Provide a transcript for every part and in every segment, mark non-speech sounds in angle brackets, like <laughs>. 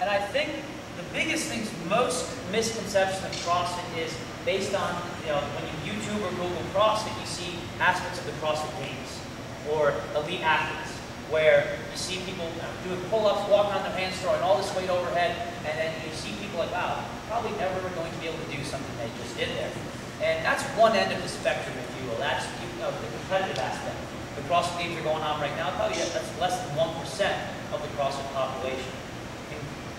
And I think the biggest things, most misconception of CrossFit is based on, you know, when you YouTube or Google CrossFit, you see aspects of the CrossFit Games or elite athletes where you see people doing pull-ups, walking on their hands, throwing all this weight overhead, and then you see people like, wow, probably never going to be able to do something they just did there. And that's one end of the spectrum, if you will. That's you know, the competitive aspect. The CrossFit Games are going on right now, probably that's less than 1% of the CrossFit population.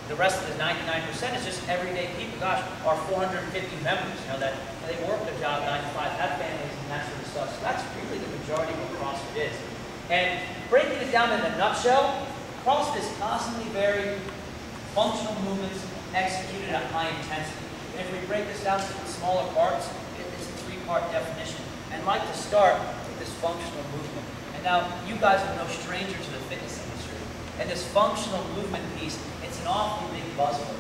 The rest of the 99% is just everyday people. Gosh, our 450 members, you know, that they work their job 9 to 5, have families and that sort of stuff. So that's really the majority of what CrossFit is. And breaking it down in a nutshell, CrossFit is constantly very functional movements executed at high intensity. And if we break this down into smaller parts, it's a three-part definition. And I'd like to start with this functional movement. And now, you guys are no stranger to the fitness industry. And this functional movement piece, it's an awfully big buzzword.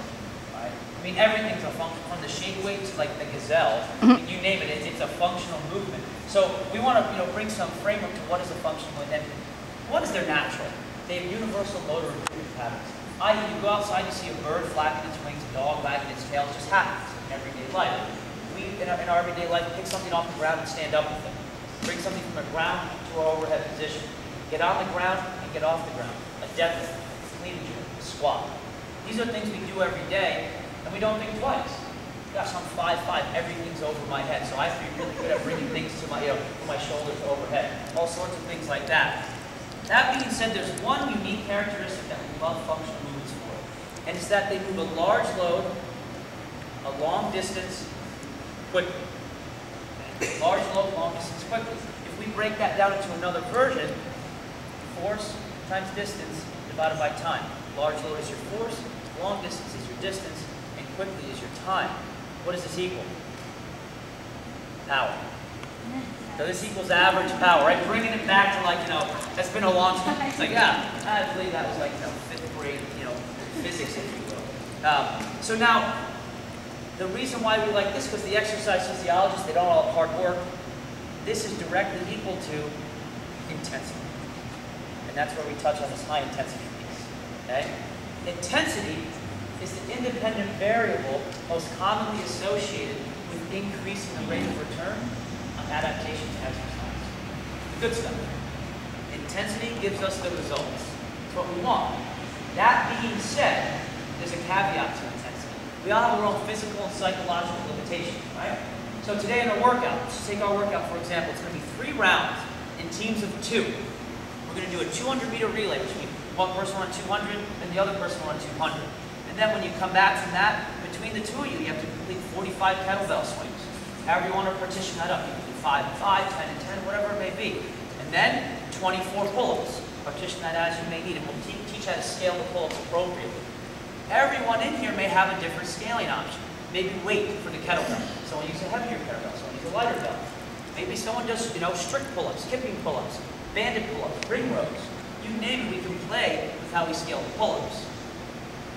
Right? I mean, everything's a function, from the shake weight to like the gazelle, mm-hmm. you name it, it's, it's a functional movement. So we want to you know, bring some framework to what is a functional and what is their natural. They have universal motor improvement patterns. I, you go outside, you see a bird flapping its wings, a dog wagging its tail, it just happens in everyday life. We, in our, in our everyday life, pick something off the ground and stand up with it. Bring something from the ground to our overhead position. Get on the ground get off the ground. A deadlift, a clean a squat. These are things we do every day, and we don't think twice gosh, I'm 5'5", everything's over my head, so I have to be really good at bringing things to my, you know, my shoulders overhead, all sorts of things like that. That being said, there's one unique characteristic that we love functional movements for, and it's that they move a large load, a long distance, quickly. Large load, long distance, quickly. If we break that down into another version, times distance divided by time. Large load is your force, long distance is your distance, and quickly is your time. What does this equal? Power. So this equals average power, right? Bringing it back to like, you know, that's been a long time. It's <laughs> like, yeah, I believe that was like, you know, fifth grade, you know, physics, if you will. Um, so now, the reason why we like this, because the exercise physiologists, they don't all hard work. This is directly equal to. And that's where we touch on this high intensity piece. Okay? Intensity is the independent variable most commonly associated with increasing the rate of return on adaptation to exercise. Good stuff. Intensity gives us the results. It's what we want. That being said, there's a caveat to intensity. We all have our own physical and psychological limitations, right? So today in our workout, let's take our workout for example, it's going to be three rounds in teams of two. We're going to do a 200 meter relay, means one person on 200 and the other person on 200 And then when you come back from that, between the two of you, you have to complete 45 kettlebell swings. However you want to partition that up. You can do 5 and 5, 10 and 10, whatever it may be. And then 24 pull-ups. Partition that as you may need. And we'll te teach how to scale the pull-ups appropriately. Everyone in here may have a different scaling option. Maybe weight for the kettlebell. Someone use a heavier kettlebell. Someone uses a lighter bell. Maybe someone does, you know, strict pull-ups, kipping pull-ups, banded pull-ups, ring rows. You name it, we can play with how we scale the pull-ups.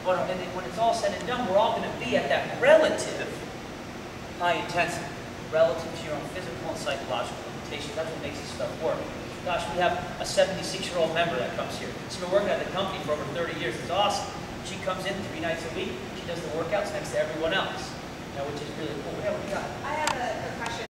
But uh, when it's all said and done, we're all going to be at that relative high intensity, relative to your own physical and psychological limitations. That's what makes this stuff work. Gosh, we have a 76-year-old member that comes here. She's been working at the company for over 30 years. It's awesome. She comes in three nights a week. She does the workouts next to everyone else, you know, which is really cool. Yeah, what do you got? I have a, a question.